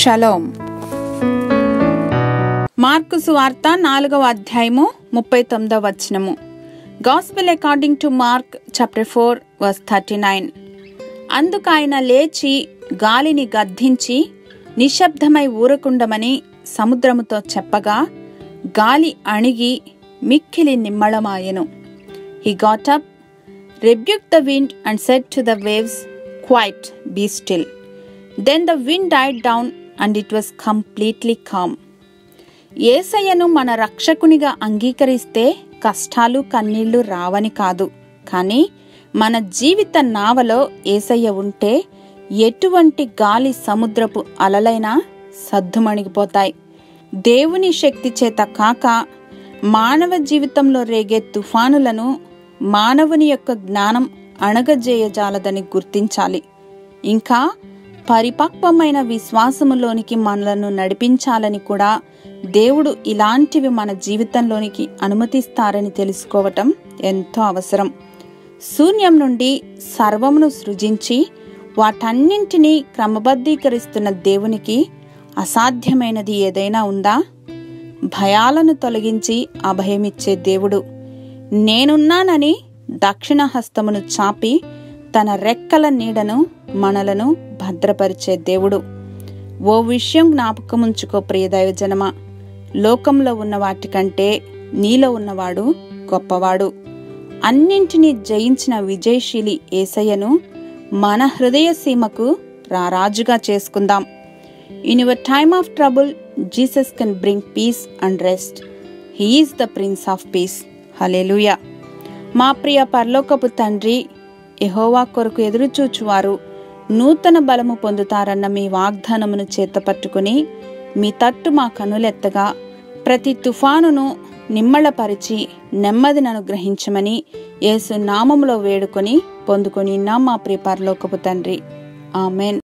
Shalom mark సువార్త నాలుగవ అధ్యాయము ముప్పై తొమ్మిదవ వచనము. Gospel according to Mark chapter four verse thirty nine అందుకు ఆయన లేచి గాలిని గద్దించి నిశ్శబ్దమై ఊరకుండమని సముద్రముతో చెప్పగా గాలి అణిగి మిక్కిలి నిమ్మళమాయెను. He got up rebuked the wind and said to the waves, Quiet, be still. Then the wind died down and it was completely calm ఏసయ్యను మన రక్షకునిగా అంగీకరిస్తే కష్టాలు కన్నీళ్ళు రావని కాదు. కానీ మన జీవిత నావలో ఏసయ్య ఉంటే ఎటువంటి గాలి సముద్రపు అలలైనా సద్దుమణిగిపోతాయి. దేవుని శక్తి చేత కాక మానవ జీవితంలో రేగే తుఫానులను మానవుని యొక్క జ్ఞానం అణగజేయజాలదని గుర్తించాలి. ఇంకా పరిపక్వమైన విశ్వాసములోనికి మనలను నడిపించాలని కూడా దేవుడు ఇలాంటివి మన జీవితంలోనికి అనుమతిస్తారని తెలుసుకోవటం ఎంతో అవసరం. శూన్యం నుండి సర్వమును సృజించి వాటన్నింటినీ క్రమబద్ధీకరిస్తున్న దేవునికి అసాధ్యమైనది ఏదైనా ఉందా? భయాలను తొలగించి అభయమిచ్చే దేవుడు నేనున్నానని దక్షిణ హస్తమును చాపి తన రెక్కల నీడను మనలను భద్రపరిచే దేవుడు. ఓ విషయం జ్ఞాపకముంచుకో ప్రియదైవజనమా లోకంలో ఉన్న వాటికంటే నీలో ఉన్నవాడు గొప్పవాడు. అన్నింటినీ జయించిన విజయశీలి ఏసయ్యను మన హృదయ సీమకు రారాజుగా చేసుకుందాం. In your time of trouble Jesus can bring peace and rest he's the prince of peace hallelujah మా ప్రియ పరలోకపు తండ్రి ఎహోవా కొరకు ఎదురుచూచువారు నూతన బలము పొందుతారన్న మీ వాగ్దానమును చేతపట్టుకుని మీ తట్టు మా కనులెత్తగా ప్రతి తుఫానును నిమ్మళపరిచి నెమ్మదిని అనుగ్రహించమని యేసు నామములో వేడుకొని పొందుకొని మా ప్రియపరలోకపు తండ్రి. ఆమెన్.